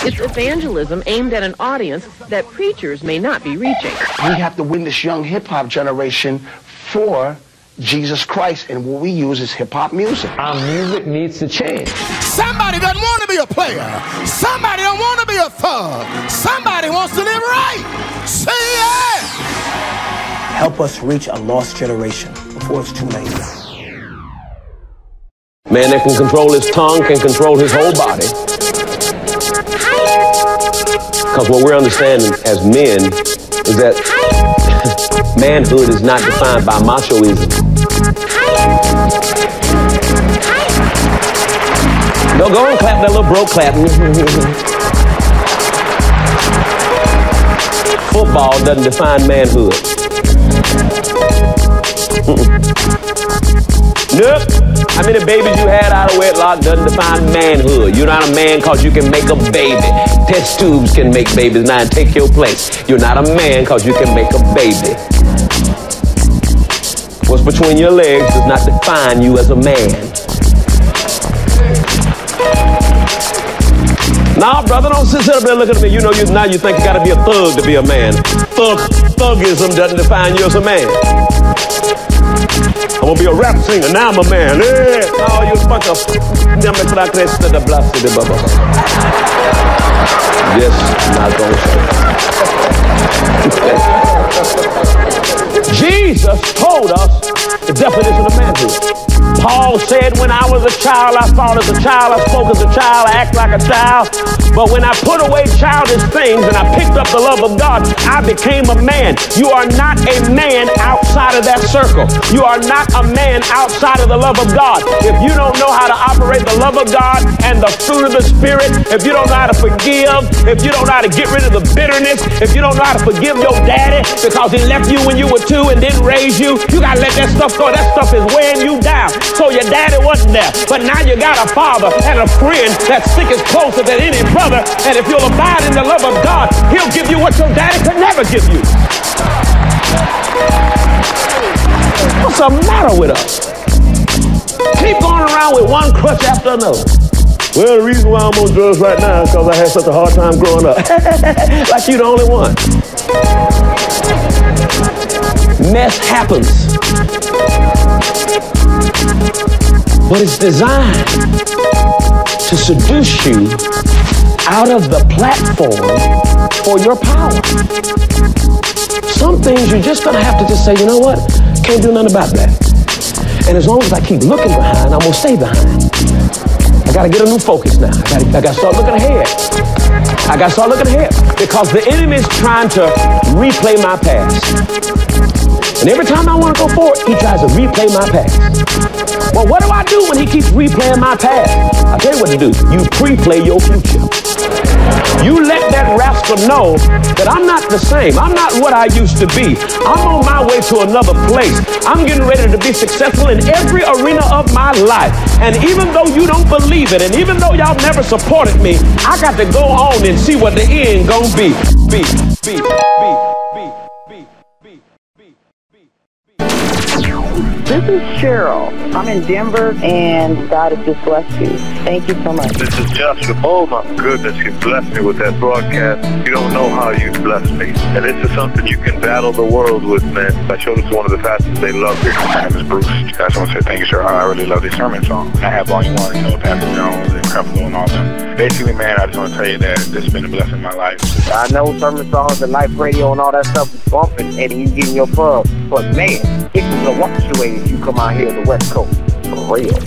It's evangelism aimed at an audience that preachers may not be reaching. We have to win this young hip-hop generation for Jesus Christ, and what we use is hip-hop music. Our music needs to change. Somebody doesn't want to be a player. Somebody don't want to be a thug. Somebody wants to live right. Say yeah. Help us reach a lost generation before it's too late. Man that can control his tongue can control his whole body. Because what we're understanding as men is that manhood is not defined by machoism. No, go and clap that little bro clap. Football doesn't define manhood. nope. How many babies you had out of wedlock doesn't define manhood. You're not a man because you can make a baby. Test tubes can make babies. Now take your place. You're not a man because you can make a baby. What's between your legs does not define you as a man. Nah, brother, don't sit up there looking at me. You know, you now you think you gotta be a thug to be a man. Thug, thugism doesn't define you as a man. I'm gonna be a rap singer. Now I'm a man. Eh. No, you. Yes, not gonna say. Jesus told us the definition of manhood. Paul said, When I was a child, I thought as a child, I spoke as a child, I act like a child. But when I put away childish things and I picked up the love of God, I became a man. You are not a man outside of that circle. You are not a man outside of the love of God. If you don't know how to operate the love of God and the fruit of the Spirit, if you don't know how to forgive, if you don't know how to get rid of the bitterness, if you don't know how to forgive your daddy because he left you when you were two and didn't raise you, you got to let that stuff go. That stuff is weighing you down. So your daddy wasn't there. But now you got a father and a friend that stick is closer than any brother. And if you'll abide in the love of God, he'll give you what your daddy could never give you. What's the matter with us? Keep going around with one crutch after another. Well, the reason why I'm on drugs right now is because I had such a hard time growing up. like you the only one. Mess happens. But it's designed to seduce you out of the platform for your power. Some things you're just gonna have to just say, you know what? Can't do nothing about that. And as long as I keep looking behind, I'm gonna stay behind. I gotta get a new focus now. I gotta, I gotta start looking ahead. I gotta start looking ahead because the enemy is trying to replay my past. And every time I want to go forward, he tries to replay my past. Well, what do I do when he keeps replaying my past? I'll tell you what to do. You pre-play your future. You let that rascal know that I'm not the same. I'm not what I used to be. I'm on my way to another place. I'm getting ready to be successful in every arena of my life. And even though you don't believe it, and even though y'all never supported me, I got to go on and see what the end gonna be. Be, be, be. This is Cheryl. I'm in Denver, and God has just blessed you. Thank you so much. This is Joshua. Oh, my goodness, you blessed me with that broadcast. You don't know how you blessed me. And this is something you can battle the world with, man. I showed it to one of the pastors. They love it. My name is Bruce. I just want to say thank you, sir. I really love this sermon song. I have volume one, you know, Pastor Jones and Creflo and all them. Basically, man, I just want to tell you that this has been a blessing in my life. I know sermon songs and life radio and all that stuff is bumping, and you getting your bug. But, man, it gonna watch the way you come out here to the West Coast. For real.